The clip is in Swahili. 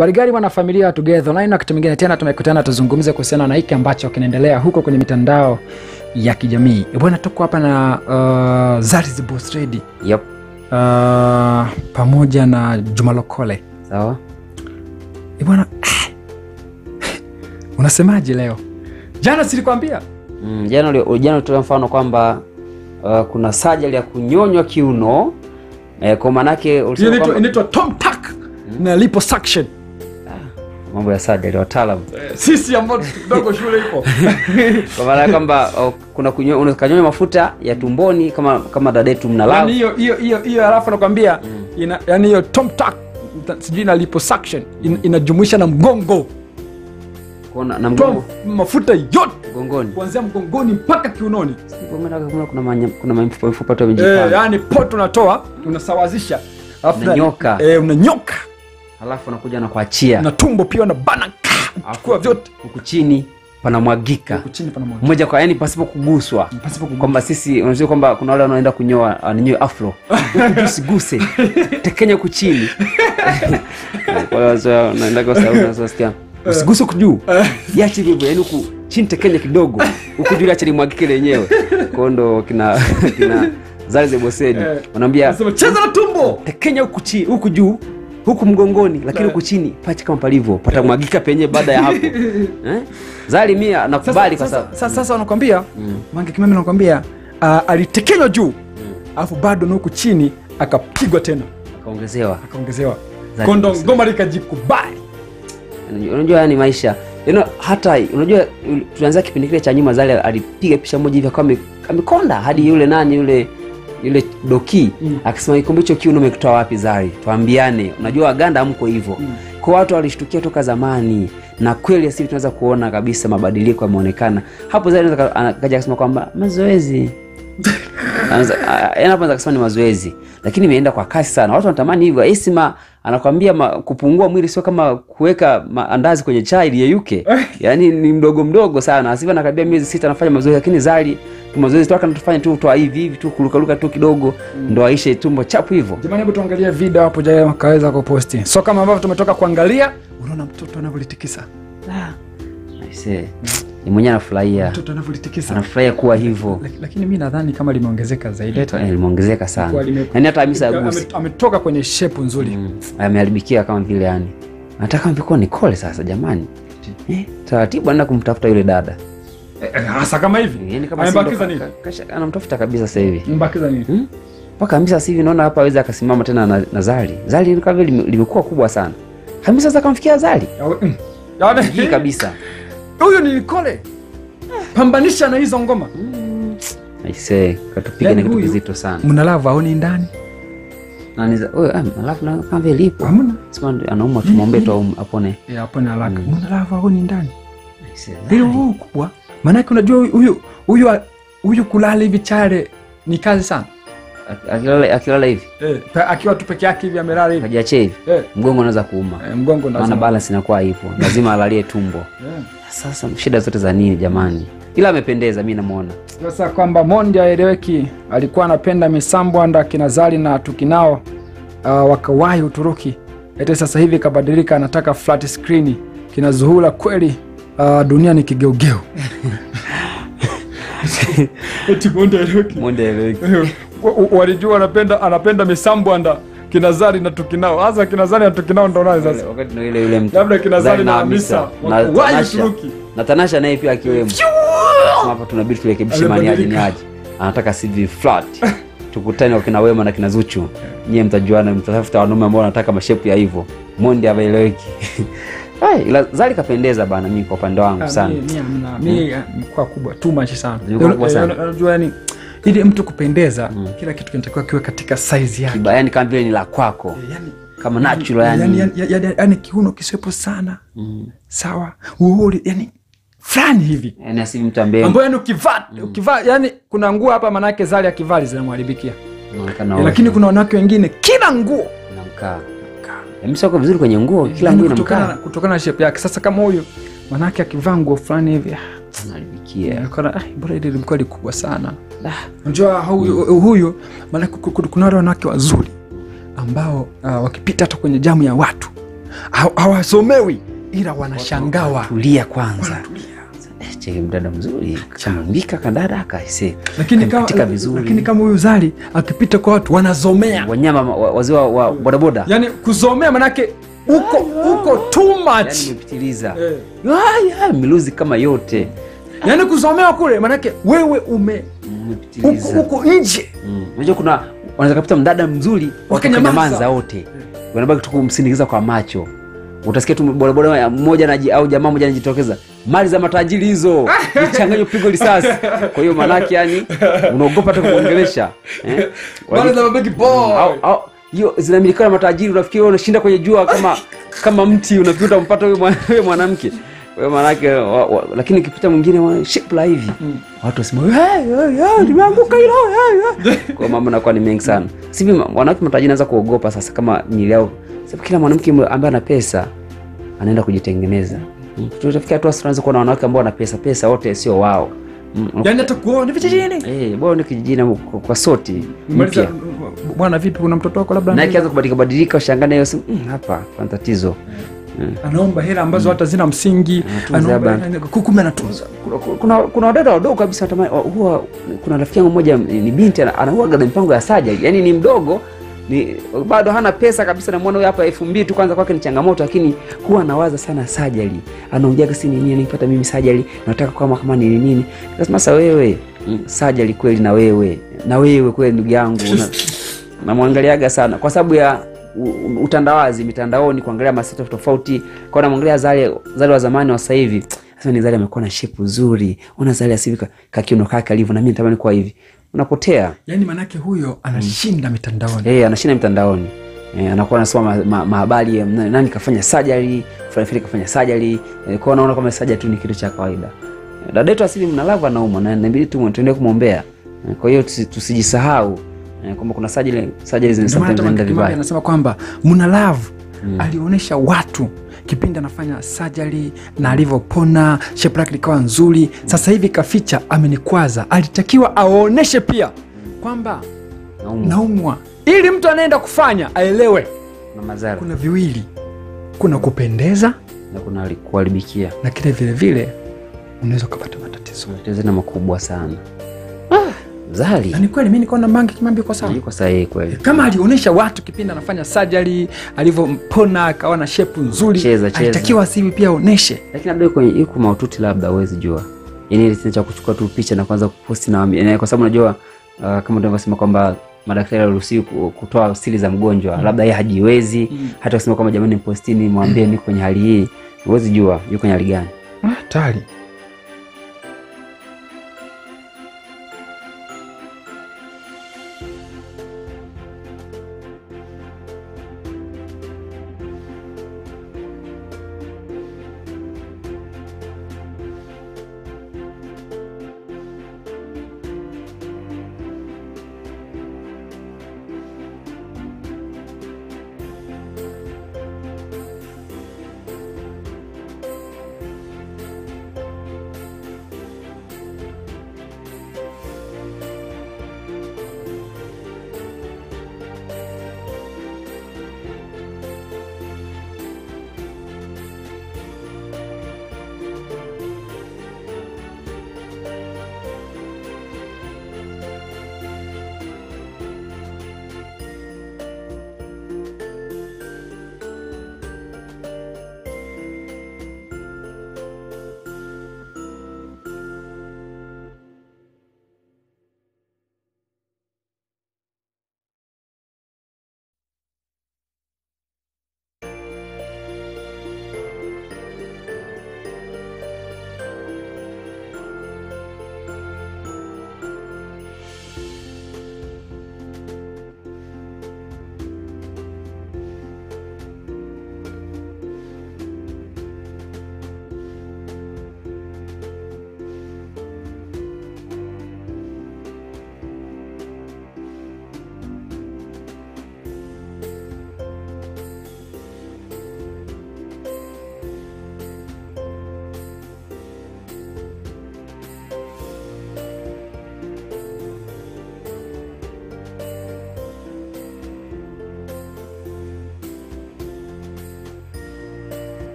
habari gani familia wa together online wakati mwingine tena tumekutana tuzungumze kuhusiana na hiki ambacho kinaendelea huko kwenye mitandao ya kijamii. Eh, bwana tuko hapa na uh, Zari's Boss Ready Yep. uh, pamoja na Juma Lokole. Sawa. Eh, bwana unasemaje leo? Jana silikwambia. Mm, jana jana ulitolea mfano kwamba uh, kuna sajali ya kunyonywa kiuno. Eh, kwa maanake yake ulisema kwamba inaitwa Tom Tack na liposuction mambo ya sajali wataalamu. Eh, sisi ambao kidogo shule ipo. Kwa maana kwamba uh, kuna unakanyonya mafuta ya tumboni kama kama dadetu yetu mnalao hiyo hiyo hiyo hiyo halafu nakwambia ina yani hiyo Tom Tack sijui na liposuction in, inajumuisha na mgongo. Kuna na mgongo. Mafuta yote. Mgongoni. Kuanzia mgongoni mpaka kiunoni. Kuna kuna kuna mifupa mifupa tu eh, yamejipanga yani poto unatoa unasawazisha. Alafu Unanyoka. eh, unanyoka halafu anakuja na kuachia na tumbo pia na bana chukua vyote. huku chini panamwagika. Moja kwa yani pasipo kuguswa. Pasipo kuguswa. kwamba sisi unajua kwamba kuna wale wanaenda kunyoa uh, ninyoe afro. Huku usiguse tekenya huku chini. Kwa hiyo wazee unaendaga sauti unazosikia usiguse huku juu. Yache hivyo yani huku chini tekenya kidogo. Huku juu acha limwagike lenyewe. Kwao ndo kina kina zale bosedi Eh. wanaambia cheza na tumbo. Tekenya huku juu huku mgongoni lakini huku chini pacha kama palivyo patamwagika penye baada ya hapo. Eh? zali mia nakubali kwa sasa, sababu. sasa, sasa wanakwambia mange kimeme nakwambia uh, alitekenywa juu alafu bado na huku chini akapigwa tena. Akaongezewa. Akaongezewa. Kondo ngoma likajikubali. Unajua- unajua yani maisha. You know, hata unajua ul- tulianzia kipindi kile cha nyuma zale alipiga picha moja hivi akawa amekonda hadi yule nani yule yule doki Mm. akisema kikombe hicho kiuno umekitoa wapi zari? Tuambiane. Unajua waganda amko hivyo. Mm. kwa watu walishtukia toka zamani na kweli asili tunaweza kuona kabisa mabadiliko yameonekana. Hapo zari anaweza ka- ana- kaja akasema kwamba mazoezi. Anaweza- a- hapo anaweza kusema ni mazoezi lakini imeenda kwa kasi sana. Watu wanatamani hivyo. Isma anakwambia kupungua mwili sio kama kuweka maandazi kwenye chai liyeyuke yaani ni mdogo mdogo sana. Asiva anakaribia miezi sita anafanya mazoezi lakini zari mazoezi tu tufanye tu toa hivi hivi tu kurukaruka tu kidogo mm. ndo aishe tumbo chapu hivyo jamani hebu tuangalie video hapo Jaya kaweza kuposti. So kama ambavyo tumetoka kuangalia unaona mtoto anavyolitikisa. Aisee, ni mwenyewe anafurahia. Mtoto anavyolitikisa. Anafurahia kuwa hivyo Lak- lakini mi nadhani kama limeongezeka zaidi. Eh, limeongezeka sana. Yaani hata hamisa Ame- agusi ametoka kwenye shepu nzuri. Mm, ameharibikia kama vile yani nataka mpikuwa nikole sasa jamani. Eh, taratibu anaenda kumtafuta yule dada. Eh, eh, hasa kama hivi? Amebakiza nini anamtafuta kabisa sasa hivi. Mbakiza nini? Hmm? mpaka hamisa sasa hivi naona hapa aweza akasimama tena na, na zari. Zari ni kama limekuwa kubwa sana. Hamisa sasa kamfikia zari. Yawe- mm. Yaani, hii kabisa. Huyu ni Nicole pambanisha na hizo ngoma. Aisee katupiga Yaani na kitu kizito sana. Mnalavu aoni ndani? Na niza- wewe ah, alafu na- kama vile lipo hamna. Sema anauma tumwombe tu apone. Eh, apone haraka. Mm. mnalava aoni ndani? Zari. huu kubwa maanake unajua huyu- huyu huyu kulala hivi chale ni kazi sana. Akilala akilala hivi? Eh, akiwa tu peke yake hivi amelala hivi. Hajiache hivi? Eh, mgongo unaweza kuuma. Eh, mgongo maana lazima balance inakuwa ipo lazima alalie tumbo. Eh. sasa shida zote za nini jamani? Ila amependeza mi namwona sasa kwamba mondi aeleweki alikuwa anapenda misambo anda kinazali na tukinao uh, wakawahi uturuki. Ete sasa hivi kabadilika anataka flat screen. Kinazuhula kweli uh, dunia ni kigeugeu. Walijua anapenda anapenda misambwanda kinazari na tukinao. Hasa kinazari na tukinao ndo nani sasa. Wakati ndo ile yule mtu. Labda kinazari na Hamisa. Na Tanasha. na tanasha naye pia akiwemo. Hapa tunabidi turekebishe mali yaje ni aje. Anataka cv flat. Tukutane wakina wema na kina zuchu. Nyie mtajuana mtatafuta wanaume ambao wanataka mashepu ya hivyo. Mondi avaeleweki Ai, ila zali kapendeza bana mi kwa upande wangu sana. Mimi mi hamna. mi mkoa kubwa too much sana. Eh, unajua yani ili mtu kupendeza mm. kila kitu kinatakiwa kiwe katika size yake. Kiba- yani kama vile ni la kwako. E, yani, kama natural yani, yani, yani, yani, yani, yani kiuno kisiwepo sana. Mm. sawa? Uhuri yani fulani hivi. Yani si mtu ambaye ambayo yani ukivaa ukivaa yani kuna nguo hapa manake zali akivali zinamharibikia Eh, lakini kuna wanawake wengine kila nguo Inamkaa. Hamisa uko vizuri kwenye nguo kila nguo kutokana, inamkaa kutokana na shape yake. Sasa kama huyu manake akivaa nguo fulani hivi ah, analibikia Nikaona, "Ah, bora ili limkuwa likubwa sana. Unajua huyu, huyu maana ku- ku- kuna wale wanawake wazuri ambao uh, wakipita hata kwenye jamu ya watu hawasomewi ila wanashangawa. Tulia kwanza. Eh, cheki mdada mzuri kamambika kadada akaise lakini kama, katika vizuri. lakini kama huyu Zari akipita kwa watu wanazomea. Wanyama wa- wazee wa- wa bodaboda. Yani kuzomea manake uko uko too yani much umepitiliza Eh. Ya, ya, miluzi kama yote. Yani kuzomea kule manake wewe ume uko, uko nje. Mm. unajua kuna wanaweza kapita mdada mzuri Wakanyamaza. wote. Wanabaki tu kumsindikiza kwa macho. Utasikia tu bodaboda mmoja au jamaa mmoja anajitokeza mali za matajiri hizo. Ichanganywe pigo risasi. Kwa hiyo manake yani unaogopa hata kuongelesha eh? mali za mabegi au, hiyo zinamilikiwa na matajiri unafikiri wewe unashinda kwenye jua kama kama mti unafikiri utampata huyo mwanamke? Hiyo manake wa, wa, lakini ukipita mwingine shipla hivi watu wasema "Hey, hey, hey, limeanguka hilo hey, hey." kwa mambo nakuwa ni mengi sana. Sivi wanawake matajiri naweza kuogopa sasa kama mili yao sababu kila mwanamke ambaye ana pesa anaenda kujitengeneza Mm. tutafikia hatua tunaanza kuona wanawake ambao wana pesa pesa wote sio wao. Mm, yani hata kuona vijijini eh, bwana ni kijijini kwa, soti mpya. bwana vipi una mtoto wako labda na ikianza kubadilika badilika ushangane hiyo "Mm, hapa pana tatizo. Anaomba hela ambazo hata zina msingi kukume anatunza. Kuna, kuna, wadada wadogo kabisa huwa kuna rafiki yangu mmoja ni binti anauaga anahuaga na mipango ya saja yani ni mdogo ni bado hana pesa kabisa namwona huyo hapa elfu mbili tu kwanza kwake ni changamoto lakini huwa anawaza sana sajali anaongeaga si nini nipata mimi sajali nataka kama kama nini nini? Kasema sasa wewe mm, sajali kweli na wewe na wewe kweli ndugu yangu na- namwangaliaga sana. Kwa sababu ya utandawazi mitandaoni kuangalia masito tofauti kwa namwangalia zale zale wa zamani wa sasa hivi. Sasa ni zale amekuwa na shepu nzuri. Ona zale asivika kakiuno kake alivyo na mimi natamani kuwa hivi unapotea. Yani manake huyo anashinda mm. mitandaoni. Eh anashinda mitandaoni. Eh, anakuwa anasoma mahabari ma- ma- nani kafanya sajari fulani kafanya sajari eh, kwa naona kama sajari tu ni kitu cha kawaida. Eh, dada yetu asili mnalava anauma na inabidi tu tuendelee kumwombea. Eh, kwa hiyo tusijisahau eh, kwamba kuna sajari sajari zinaenda vibaya. anasema kwamba mnalavu mm. alionyesha watu kipindi anafanya sajari na alivyopona shepu lake likawa nzuri. Sasa hivi kaficha amenikwaza. Alitakiwa aoneshe pia kwamba Naumwa. naumwa. Ili mtu anaenda kufanya aelewe. Kuna viwili. Kuna kupendeza na kuna kuharibikia. na kile vile vile unaweza ukapata matatizo. Tezena makubwa sana zali na ni kweli mi nikaona mange kimambi kwa sawa yuko sahihi kweli kama alionyesha watu kipindi anafanya surgery, alivyompona akawa na shape nzuri Cheza, cheza. alitakiwa sivi pia aoneshe. lakini labda yuko yuko maututi labda huwezi jua yani ile cha kuchukua tu picha na kuanza kuposti na na- kwa sababu unajua uh, kama tunavyosema kwamba madaktari haruhusiwi kutoa siri za mgonjwa mm. labda yeye hajiwezi mm. hata kusema kwamba jamani postini mwambie niko kwenye hali hii huwezi jua yuko kwenye hali gani hatari